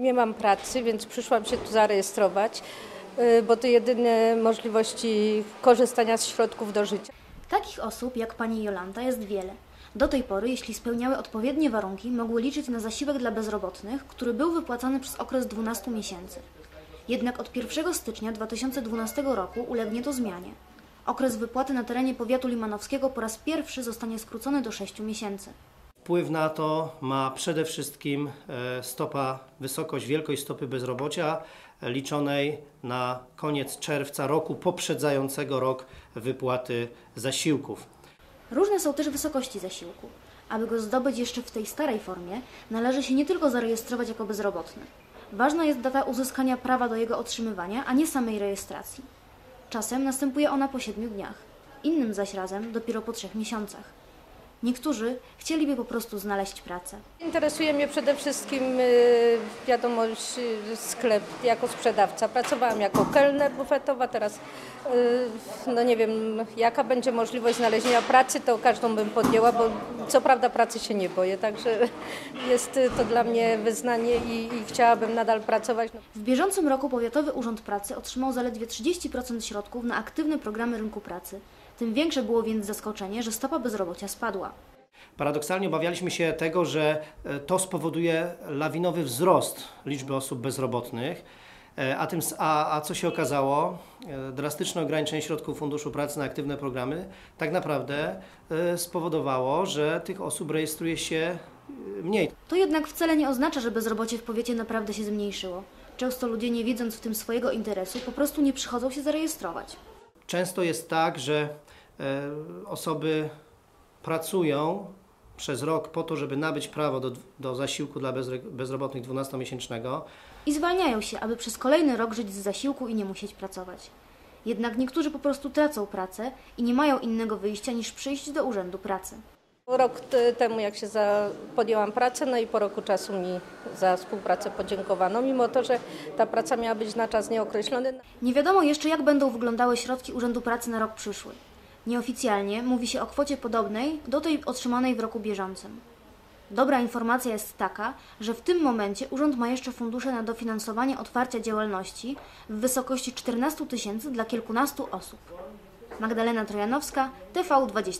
Nie mam pracy, więc przyszłam się tu zarejestrować, y, bo to jedyne możliwości korzystania z środków do życia. Takich osób jak pani Jolanta jest wiele. Do tej pory, jeśli spełniały odpowiednie warunki, mogły liczyć na zasiłek dla bezrobotnych, który był wypłacany przez okres 12 miesięcy. Jednak od 1 stycznia 2012 roku ulegnie to zmianie. Okres wypłaty na terenie powiatu limanowskiego po raz pierwszy zostanie skrócony do 6 miesięcy. Wpływ na to ma przede wszystkim e, stopa, wysokość, wielkość stopy bezrobocia liczonej na koniec czerwca roku poprzedzającego rok wypłaty zasiłków. Różne są też wysokości zasiłku. Aby go zdobyć jeszcze w tej starej formie, należy się nie tylko zarejestrować jako bezrobotny. Ważna jest data uzyskania prawa do jego otrzymywania, a nie samej rejestracji. Czasem następuje ona po 7 dniach, innym zaś razem dopiero po 3 miesiącach. Niektórzy chcieliby po prostu znaleźć pracę. Interesuje mnie przede wszystkim y, wiadomość y, sklep jako sprzedawca. Pracowałam jako kelner bufetowa, teraz y, no nie wiem jaka będzie możliwość znalezienia pracy, to każdą bym podjęła, bo co prawda pracy się nie boję, także jest to dla mnie wyznanie i, i chciałabym nadal pracować. No. W bieżącym roku Powiatowy Urząd Pracy otrzymał zaledwie 30% środków na aktywne programy rynku pracy. Tym większe było więc zaskoczenie, że stopa bezrobocia spadła. Paradoksalnie obawialiśmy się tego, że e, to spowoduje lawinowy wzrost liczby osób bezrobotnych, a, tym, a, a co się okazało? E, Drastyczne ograniczenie środków Funduszu Pracy na aktywne programy tak naprawdę e, spowodowało, że tych osób rejestruje się e, mniej. To jednak wcale nie oznacza, że bezrobocie w powiecie naprawdę się zmniejszyło. Często ludzie, nie widząc w tym swojego interesu, po prostu nie przychodzą się zarejestrować. Często jest tak, że e, osoby pracują przez rok po to, żeby nabyć prawo do, do zasiłku dla bezrobotnych 12-miesięcznego. I zwalniają się, aby przez kolejny rok żyć z zasiłku i nie musieć pracować. Jednak niektórzy po prostu tracą pracę i nie mają innego wyjścia niż przyjść do urzędu pracy. Rok temu jak się za, podjęłam pracę, no i po roku czasu mi za współpracę podziękowano, mimo to, że ta praca miała być na czas nieokreślony. Nie wiadomo jeszcze, jak będą wyglądały środki Urzędu Pracy na rok przyszły. Nieoficjalnie mówi się o kwocie podobnej do tej otrzymanej w roku bieżącym. Dobra informacja jest taka, że w tym momencie urząd ma jeszcze fundusze na dofinansowanie otwarcia działalności w wysokości 14 tysięcy dla kilkunastu osób. Magdalena Trojanowska, TV20.